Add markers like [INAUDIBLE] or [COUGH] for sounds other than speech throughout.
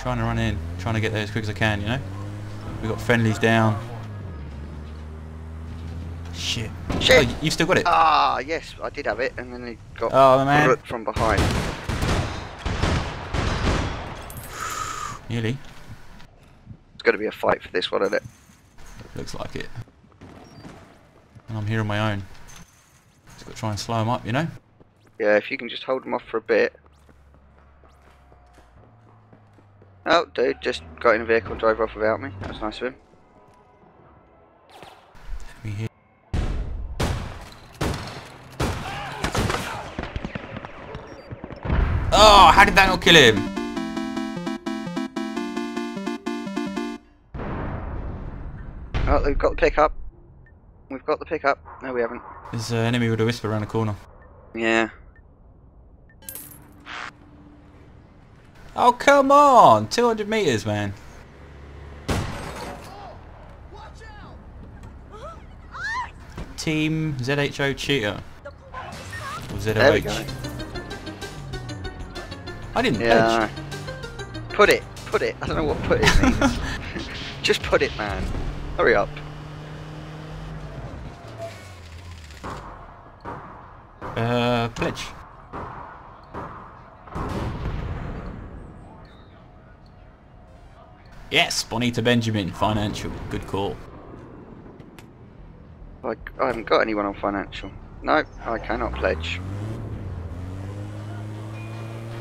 Trying to run in, trying to get there as quick as I can, you know? We've got friendlies down. Shit. Shit! Oh, you've still got it? Ah, yes, I did have it, and then he got Oh, man. from behind. [SIGHS] Nearly. It's going to be a fight for this one, isn't it? Looks like it. And I'm here on my own. Just got to try and slow them up, you know? Yeah, if you can just hold them off for a bit. Oh, dude, just got in a vehicle and drove off without me. That's nice of him. Oh, how did that not kill him? Oh, they've got the pickup. We've got the pickup. No, we haven't. There's an enemy with a whisper around the corner. Yeah. Oh, come on! 200 meters, man. Team ZHO Cheetah. Or ZOH. I didn't Yeah. Put it. Put it. I don't know what put it means. [LAUGHS] just put it, man. Hurry up. Uh, pledge. Yes, Bonita Benjamin, financial. Good call. I, I haven't got anyone on financial. No, I cannot pledge.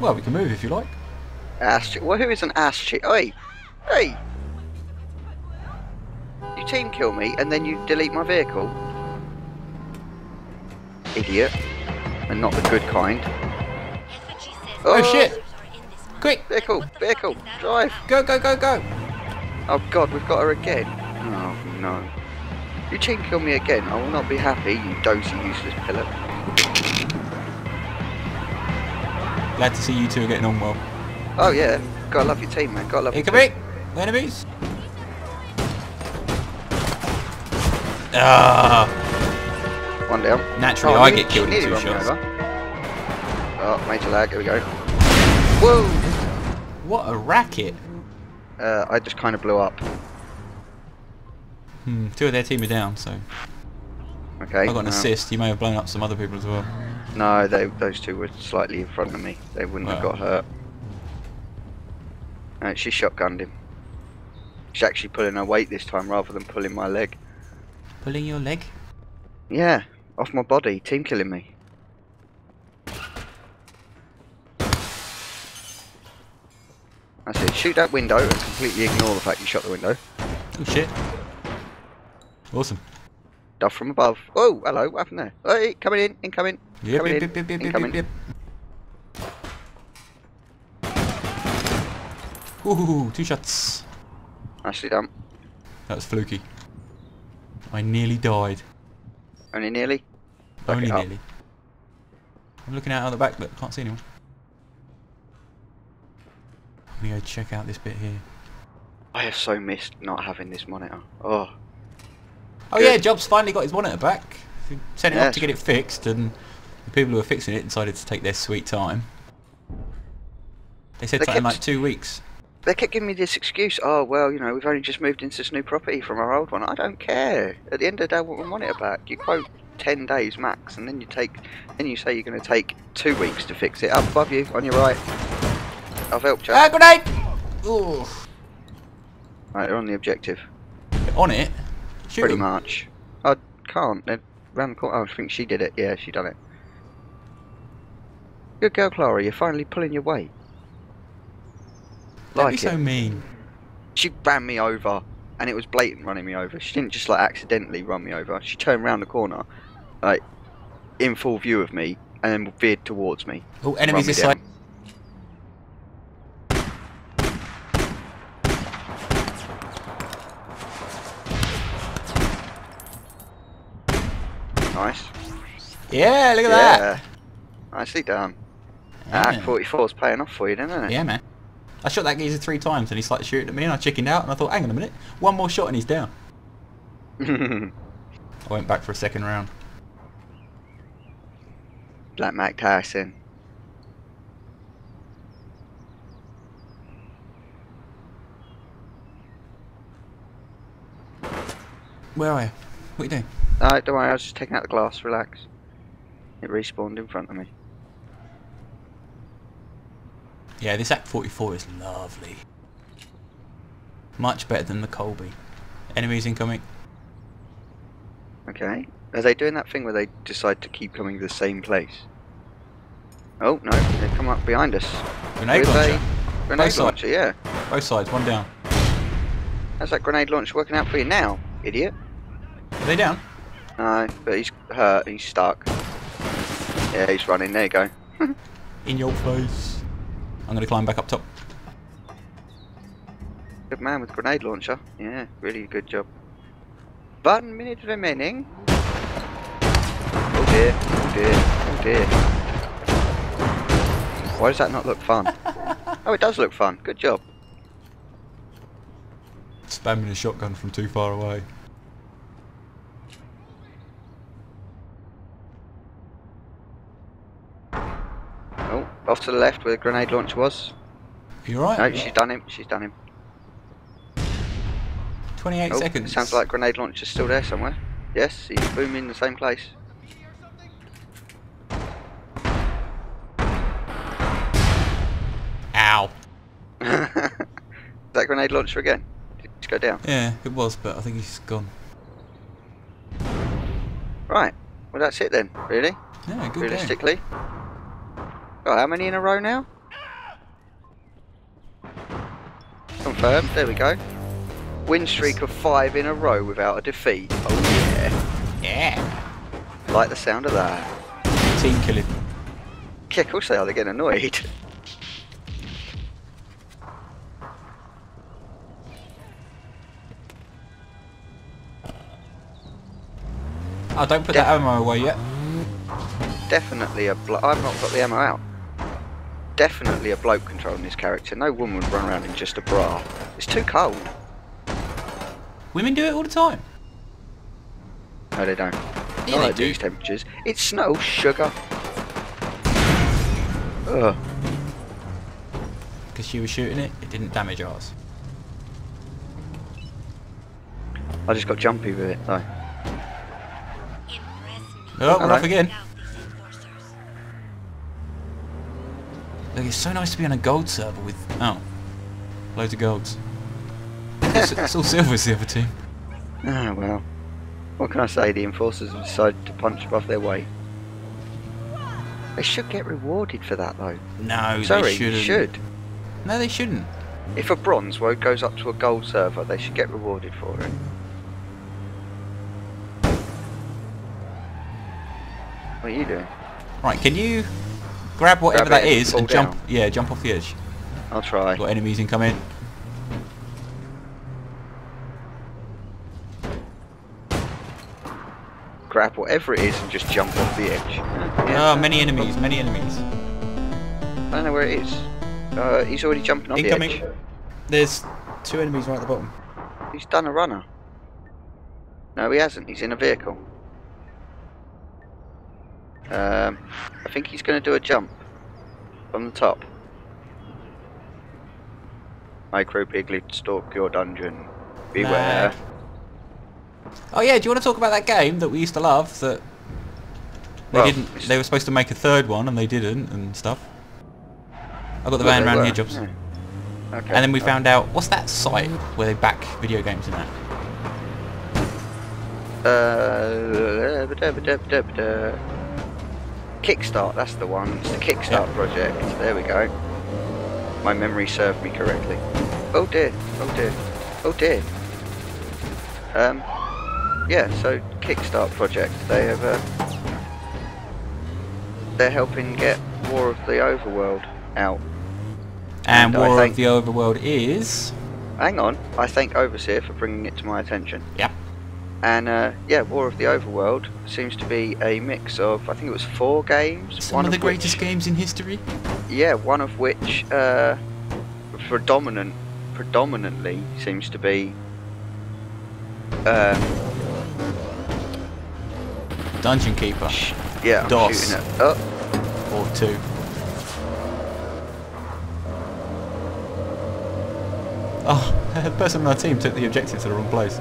Well, we can move if you like. Ass chick. Well, who is an ass chick? Hey! Hey! You team kill me and then you delete my vehicle? Idiot. And not the good kind. Oh, shit! Quick, Vehicle! Vehicle! Drive! go, go, go, go! Oh god, we've got her again. Oh no. You team kill me again, I will not be happy, you dozy useless pillar. Glad to see you two are getting on well. Oh yeah, gotta love your team man, gotta love Here your come team. it! Enemies! Ah! One down. Naturally, Oh, I nearly- get killed in two shots. over. Oh, major lag, here we go. Whoa! What a racket! Uh, I just kind of blew up. Hmm, two of their team are down, so Okay. I got an no. assist. You may have blown up some other people as well. No, they, those two were slightly in front of me. They wouldn't have got hurt. Uh, she shotgunned him. She's actually pulling her weight this time rather than pulling my leg. Pulling your leg? Yeah, off my body, team killing me. That's it. Shoot that window and completely ignore the fact you shot the window. Oh shit. Awesome. Duff from above. Oh, hello. What happened there? Hey, coming in. Incoming. Yep, Coming yep, in, yep, yep, yep, yep, incoming. yep. Ooh, two shots. Nicely done. That was fluky. I nearly died. Only nearly. Only nearly. I'm looking out on the back, but can't see anyone. I'm gonna go check out this bit here. I have so missed not having this monitor. Oh, Oh Good. yeah, Jobs finally got his monitor back. He sent it Yes. off to get it fixed, and the people who were fixing it decided to take their sweet time. They said They something kept- like two weeks. they kept giving me this excuse. Oh well, you know, we've only just moved into this new property from our old one. I don't care. At the end of the day, I want my monitor back. You quote ten days max, and then you take, then you say you're going to take two weeks to fix it. Up above you, on your right. I've helped you. Ah, grenade! Ooh. Right, they're on the objective. On it. Shoot Pretty 'em. much. I can't. They're round the corner. Oh, I think she did it. Yeah, she done it. Good girl, Clara. You're finally pulling your weight. Don't Like be so mean. She ran me over, and it was blatant running me over. She didn't just like accidentally run me over. She turned round the corner, like in full view of me, and then veered towards me. Oh, Run enemies me this side. Yeah, look at yeah. that. Nicely done. Yeah. Act 44's playing off for you, didn't it? Yeah, man. I shot that geezer three times and he started shooting at me and I chickened out and I thought, hang on a minute, one more shot and he's down. [LAUGHS] I went back for a second round. Black Mac Tyson. Where are you? What are you doing? Uh, don't worry, I was just taking out the glass, relax. It respawned in front of me. Yeah, this Act 44 is lovely. Much better than the Colby. Enemies incoming. Okay. Are they doing that thing where they decide to keep coming to the same place? Oh, no, they come up behind us. Grenade With launcher. grenade Both launcher, yeah. Both sides, one down. How's that grenade launcher working out for you now, idiot? Are they down? No, but he's hurt, he's stuck. Yeah, he's running, there you go. [LAUGHS] In your face. I'm gonna climb back up top. Good man with grenade launcher. Yeah, really good job. One minute remaining. Oh dear, oh dear, oh dear. Why does that not look fun? [LAUGHS] oh, it does look fun. Good job. Spamming a shotgun from too far away. Oh, off to the left where the grenade launcher was. You alright? No, she's done him. She's done him. 28 Oh, seconds. sounds like grenade launcher's still there somewhere. Yes, he's booming in the same place. Ow. [LAUGHS] that grenade launcher again. Did it go down? Yeah, it was, but I think he's gone. Right. Well, that's it then. Really? Yeah, good game. Right, how many in a row now? Confirmed. There we go. Win streak of five in a row without a defeat. Oh yeah. Yeah. Like the sound of that. Team killing. Yeah, of course they are. They get annoyed. Oh, don't put that ammo away yet. Definitely a blo- I've not got the ammo out. Definitely a bloke controlling this character. No woman would run around in just a bra. It's too cold. Women do it all the time. No, they don't. Yeah, Not at do. these temperatures. It's snow, sugar. Ugh. Because she was shooting it, it didn't damage ours. I just got jumpy with it though. Oh, we're off again. Look, it's so nice to be on a gold server with... Oh. Loads of golds. It's, it's all silvers, the other team. Ah, well. What can I say? The enforcers have decided to punch above their weight. They should get rewarded for that though. No, Sorry, they you shouldn't. should. No, they shouldn't. If a bronze world goes up to a gold server, they should get rewarded for it. What are you doing? Right, can you grab whatever Grab that it and and jump? down. Yeah, jump off the edge. I'll try. Got enemies incoming. Grab whatever it is and just jump off the edge. Yeah, Oh, many enemies, many enemies. I don't know where it is. Uh, he's already jumping on the Incoming. edge. There's two enemies right at the bottom. He's done a runner. No, he hasn't. He's in a vehicle. Um, I think he's going to do a jump from the top. Micro Piglet stalk your dungeon. Beware. Oh yeah, do you want to talk about that game that we used to love that they Well, didn't they were supposed to make a third one and they didn't and stuff. I got the Well, van around were, here jobs. yeah. Okay. And then we found out what's that site where they back video games and that? Uh. Kickstart, that's the one. It's the Kickstart Yeah. project. There we go. My memory served me correctly. Oh dear, oh dear, oh dear. Um, yeah, so Kickstart project. They have, uh, they're helping get War of the Overworld out. And And War of the Overworld is Hang on, I thank Overseer for bringing it to my attention. Yep. And uh, yeah, War of the Overworld seems to be a mix of I think it was four games. some one of the which- greatest games in history. Yeah, one of which uh, predominant predominantly seems to be uh, Dungeon Keeper yeah, I'm DOS. shooting it. Oh, or two. Oh, [LAUGHS] the person on our team took the objective to the wrong place.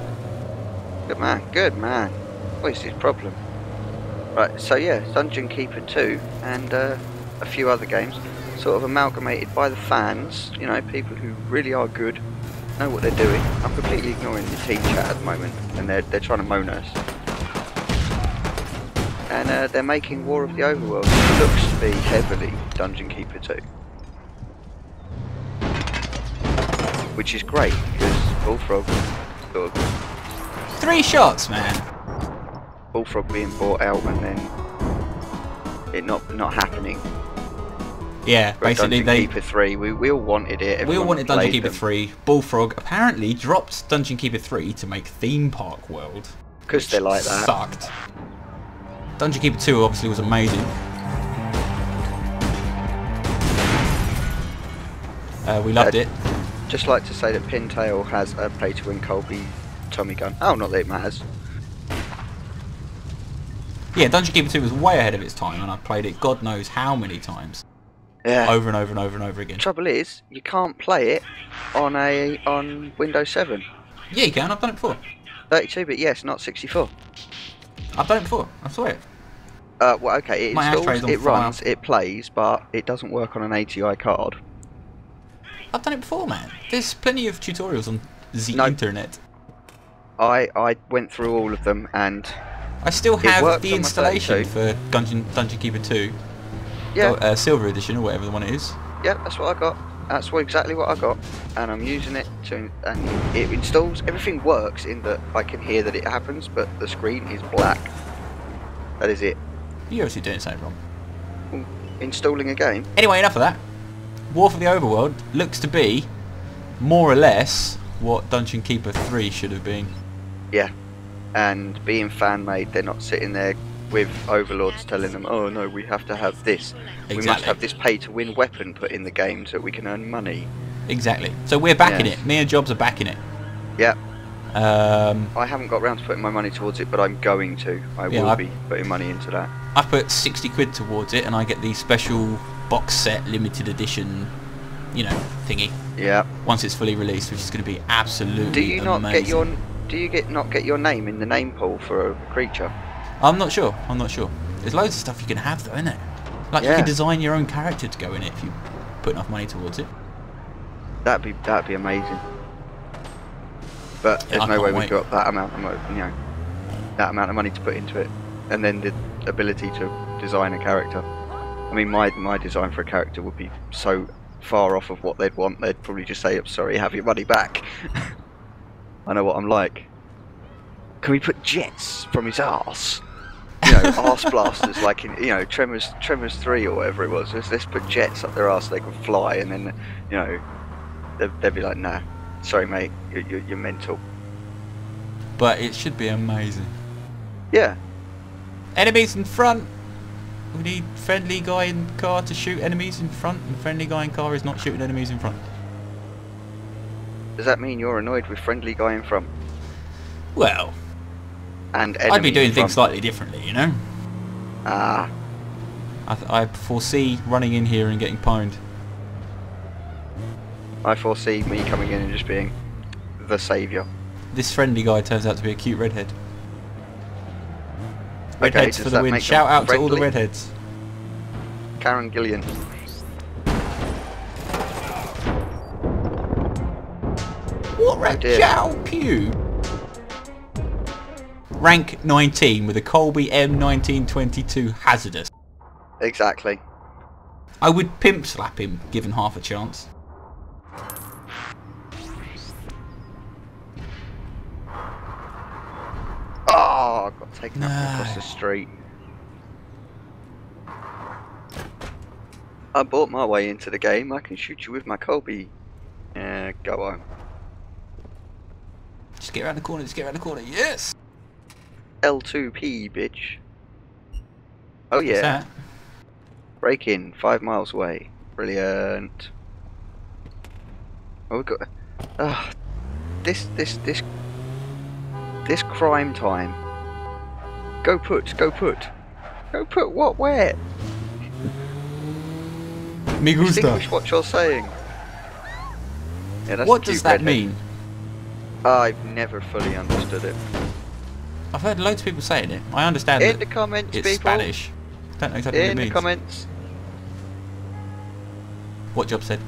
Good man, good man. What is his problem? Right, so yeah, Dungeon Keeper 2 and uh, a few other games sort of amalgamated by the fans, you know, people who really are good, know what they're doing. I'm completely ignoring the team chat at the moment and they're, they're trying to moan us. And uh, they're making War of the Overworld, which looks to be heavily Dungeon Keeper 2. Which is great, because Bullfrog sort of Three shots, man. Bullfrog being bought out and then it not not happening. Yeah, For basically Dungeon they Keeper 3, we, we all wanted it. we all wanted Dungeon Keeper them. 3. Bullfrog apparently dropped Dungeon Keeper 3 to make Theme Park World. Because they're like that. Sucked. Dungeon Keeper 2 obviously was amazing. Uh, we loved Uh, it. Just like to say that Pintail has a pay to win Colby Tommy gun. Oh, not that it matters. Yeah, Dungeon Keeper 2 was way ahead of its time and I've played it god knows how many times. Yeah. Over and over and over and over again. Trouble is, you can't play it on a on Windows 7. Yeah, you can. I've done it before. 32 bit, yes, not 64. I've done it before. I saw it. Uh, well, okay, it My installs, it fire. runs, it plays, but it doesn't work on an ATI card. I've done it before, man. There's plenty of tutorials on the No. internet. I I went through all of them and I still have the installation for Dungeon Dungeon Keeper 2, yeah, uh, Silver Edition or whatever the one it is. yeah, that's what I got. That's what exactly what I got, and I'm using it to and it installs. Everything works in that I can hear that it happens, but the screen is black. That is it. You're obviously doing something wrong. Installing a game. Anyway, enough of that. War for the Overworld looks to be more or less what Dungeon Keeper 3 should have been. Yeah, and being fan made, they're not sitting there with overlords telling them, "Oh no, we have to have this. We must have this pay-to-win weapon put in the game so we can earn money." Exactly. So we're backing it. Me and Jobs are backing it. Yeah, Um, I haven't got around to putting my money towards it, but I'm going to. I Yeah, will I- be putting money into that. I put 60 quid towards it and I get the special box set limited edition, you know, thingy. Yeah. Once it's fully released, which is going to be absolutely Do you not amazing. get your Do you get not get your name in the name pool for a creature? I'm not sure. I'm not sure. There's loads of stuff you can have though, isn't it? Like you can design your own character to go in it if you put enough money towards it. That'd be that'd be amazing. But there's I no way we've got that amount of mo- you know that amount of money to put into it, and then the ability to design a character. I mean, my my design for a character would be so far off of what they'd want. They'd probably just say, "I'm sorry, have your money back." [LAUGHS] I know what I'm like. Can we put jets from his arse? You know, [LAUGHS] arse blasters like in you know Tremors Tremors three or whatever it was. Let's, let's put jets up their arse so they can fly, and then you know they'd, they'd be like, "Nah, sorry, mate, you're, you're, you're mental." But it should be amazing. Yeah, Enemies in front. We need friendly guy in car to shoot enemies in front, and friendly guy in car is not shooting enemies in front. Does that mean you're annoyed with friendly guy in front Well, and I'd be doing things slightly differently, you know. Ah, I, th- I foresee running in here and getting pwned. I foresee me coming in and just being the saviour. This friendly guy turns out to be a cute redhead. Okay, Redheads does for the win. Shout out to all the redheads. Karen Gillan. Chow Pew! Rank 19 with a Colby M1922 hazardous. Exactly. I would pimp slap him given half a chance. Oh, I got taken up across the street. I bought my way into the game. I can shoot you with my Colby. Yeah, go on. Just get around the corner, just get around the corner. Yes! L2P, bitch. Oh What's yeah, that? break in, five miles away. Brilliant. Oh, we got. Ah, this, this, this, this crime time. Go put, go put, go put. What? Where? Me Distinguish what you're saying. Yeah, that's What does that redhead. mean? I've never fully understood it. I've heard loads of people saying it. I understand it. In the comments, it's people. Spanish. Don't know exactly what it means. In the comments. What job said?